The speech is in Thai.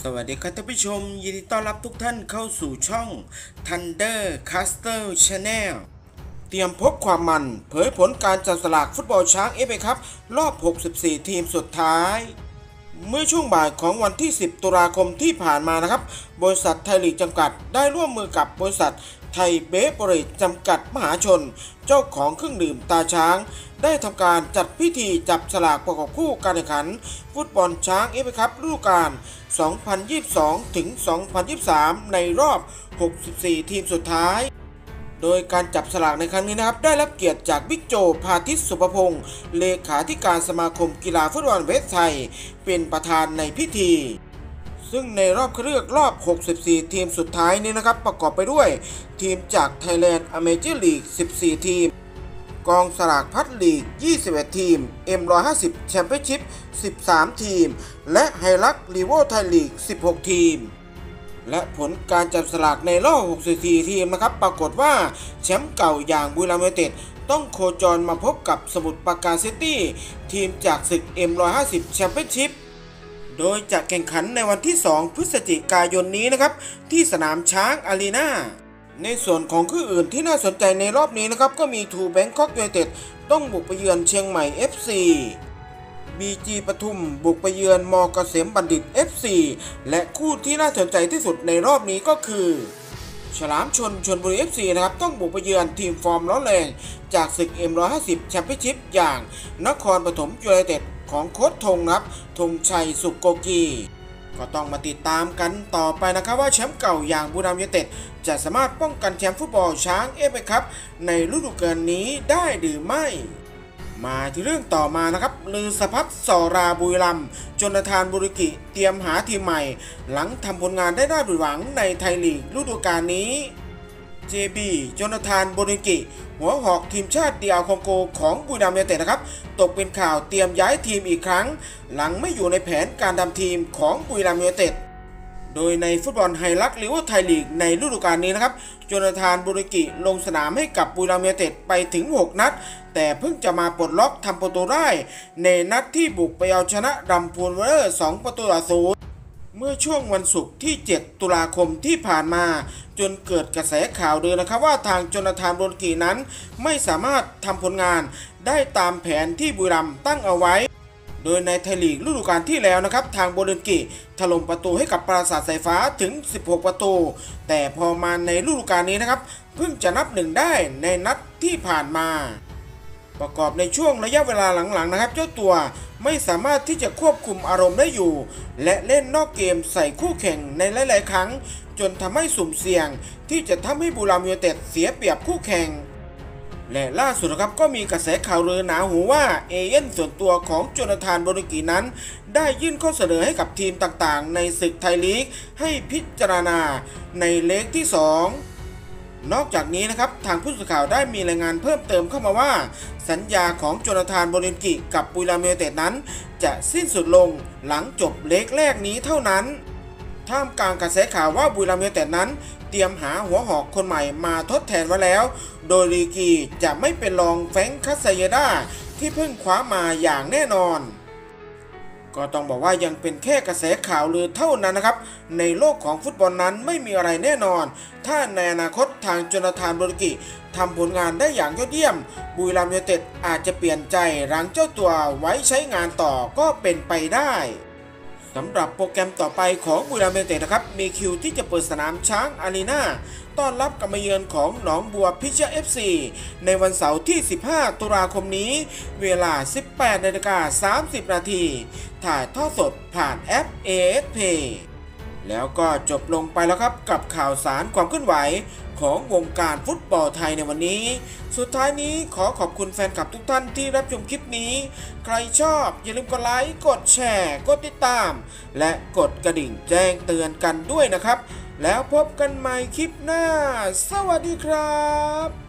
สวัสดีครับท่านผู้ชม ยินดีต้อนรับทุกท่านเข้าสู่ช่อง Thunder Caster Channel เตรียมพบความมันเผยผลการจับสลากฟุตบอลช้างเอฟเอครับ รอบ 64 ทีมสุดท้าย เมื่อช่วงบ่ายของวันที่ 10 ตุลาคมที่ผ่านมานะครับ บริษัทไทยลีกจำกัดได้ร่วมมือกับบริษัท ไทยเบฟบริษจำกัดมหาชน เจ้าของเครื่องดื่มตาช้าง ได้ทำการจัดพิธีจับฉลากประกอบคู่การแข่งขัน ฟุตบอลช้างเอฟครับฤดูกาล 2022 ถึง 2023 ในรอบ 64 ทีมสุดท้ายโดยการจับสลากในครั้งนี้นะครับ ได้รับเกียรติจากบิ๊กโจ พาทิตสุภพงศ์เลขาธิการสมาคมกีฬาฟุตบอลเวสไทย เป็นประธานในพิธี ซึ่งในรอบคัดเลือกรอบ 64 ทีมสุดท้ายนี้นะครับ ประกอบไปด้วย ทีมจาก Thailand a m a t e r League 14 ทีม กองสลากพัดลีก 21 ทีม M150 แชมเปี้ยนชิพ13 ทีม และไฮลักซ์ รีโว่ ไทยลีก 16 ทีม และผลการจับสลากในรอบ 64 ทีมนะครับ ปรากฏว่าแชมป์เก่าอย่างบุรีรัมย์ยูไนเต็ดต้องโคจรมาพบกับสมุทรปราการซิตี้ ทีมจากศึก M150 แชมเปี้ยนชิพ โดยจะแข่งขันในวันที่ 2 พฤศจิกายนนี้นะครับ ที่สนามช้างอารีนาในส่วนของคู่อื่นที่น่าสนใจในรอบนี้นะครับ ก็มีทรูแบงค็อกยูไนเต็ดต้องบุกไปเยือนเชียงใหม่ FC BG ปทุม บุกไปเยือนม.เกษมบัณฑิต FC และคู่ที่น่าสนใจที่สุดในรอบนี้ก็คือ ฉลามชนชนบุรี FC นะครับ ต้องบุกไปเยือนทีมฟอร์มร้อนแรง จากศึก M150 แชมเปี้ยนชิพอย่างนครปฐมยูไนเต็ด ของโค้ชธงนะครับธงชัยสุขโกกีก็ต้องมาติดตามกันต่อไปนะครับว่าแชมป์เก่าอย่างบุรีรัมย์ยูไนเต็ดจะสามารถป้องกันแชมป์ฟุตบอลช้างเอฟเอคัพในฤดูกาลนี้ได้หรือไม่ มาที่เรื่องต่อมานะครับลือสะพัดส่อลาบุรีรัมย์โจนาธาน โบลินกิเตรียมหาทีมใหม่ หลังทำผลงานได้น่าผิดหวังในไทยลีกฤดูกาลนี้ JB โจนาธานโบลินกิ หัวหอกทีมชาติดีอาร์คองโกของบุรีรัมย์ยูไนเต็ดนะครับ ตกเป็นข่าวเตรียมย้ายทีมอีกครั้ง หลังไม่อยู่ในแผนการทำทีมของบุรีรัมย์ยูไนเต็ดโดยในฟุตบอลไฮลักซ์หรือว่าไทยลีกในฤดูกาลนี้นะครับโจนาธาน โบลินกิลงสนามให้กับบุรีรัมย์ยูไนเต็ดไปถึง 6 นัด แต่เพิ่งจะมาปลดล็อกทำประตูได้ ในนัดที่บุกไปเอาชนะลำพูนวอริเออร์2ประตูต่อศูนย์ เมื่อช่วงวันศุกร์ที่ 7 ตุลาคมที่ผ่านมา จนเกิดกระแสข่าวเดินนะครับว่าทางโจนาธานโบลินกินั้น ไม่สามารถทำผลงานได้ตามแผนที่บุรีรัมย์ตั้งเอาไว้ โดยในไทยลีกฤดูกาลที่แล้วนะครับ ทางโบรกิถล่มประตูให้กับปราสาทสายฟ้าถึง 16 ประตู แต่พอมาในฤดูกาลนี้นะครับเพิ่งจะนับหนึ่งได้ในนัดที่ผ่านมา ประกอบในช่วงระยะเวลาหลังๆนะครับ เจ้าตัวไม่สามารถที่จะควบคุมอารมณ์ได้อยู่ และเล่นนอกเกมใส่คู่แข่งในหลายๆ ครั้ง จนทำให้สุ่มเสี่ยง ที่จะทำให้บุรีรัมย์ยูไนเต็ดเสียเปรียบคู่แข่ง และล่าสุดนะครับก็มีกระแสข่าวลือหนาหูว่าเอเย่นต์ส่วนตัวของโจนาธานโบลินกินั้น ได้ยื่นข้อเสนอให้กับทีมต่างๆ ในศึกไทยลีกให้พิจารณาในเลกที่ 2 นอกจากนี้นะครับทางผู้สื่อข่าวได้มีรายงานเพิ่มเติมเข้ามาว่า สัญญาของโจนาธานโบลินกิกับบุรีรัมย์ยูไนเต็ดนั้น จะสิ้นสุดลงหลังจบเลกแรกนี้เท่านั้น ท่ามกลางกระแสข่าวว่าบุรีรัมย์ยูไนเต็ดนั้น เตรียมหาหัวหอกคนใหม่มาทดแทนไว้แล้ว โดยลีกีจะไม่เป็นรองแฟงคัสไซยาดาที่เพิ่งคว้ามาอย่างแน่นอน ก็ต้องบอกว่ายังเป็นแค่กระแสข่าวลือเท่านั้นนะครับ ในโลกของฟุตบอลนั้นไม่มีอะไรแน่นอน ถ้าในอนาคตทางจนทานบริกิทำผลงานได้อย่างยอดเยี่ยม บุรีรัมย์ยูเต็ดอาจจะเปลี่ยนใจรั้งเจ้าตัวไว้ใช้งานต่อก็เป็นไปได้ สำหรับโปรแกรมต่อไปของบุรีรัมย์ยูไนเต็ดนะครับมีคิวที่จะเปิดสนามช้างอารีนาต้อนรับการมาเยือนของหนองบัวพิชญเอฟซีในวันเสาร์ที่ 15 ตุลาคมนี้ เวลา 18นาฬิกา30 นาทีถ่ายทอดสดผ่านแอป ASP แล้วก็จบลงไปแล้วครับกับข่าวสารความเคลื่อนไหวของวงการฟุตบอลไทยในวันนี้ สุดท้ายนี้ขอขอบคุณแฟนคลับทุกท่านที่รับชมคลิปนี้ ใครชอบอย่าลืมกดไลค์ กดแชร์ กดติดตาม และกดกระดิ่งแจ้งเตือนกันด้วยนะครับ แล้วพบกันใหม่คลิปหน้า สวัสดีครับ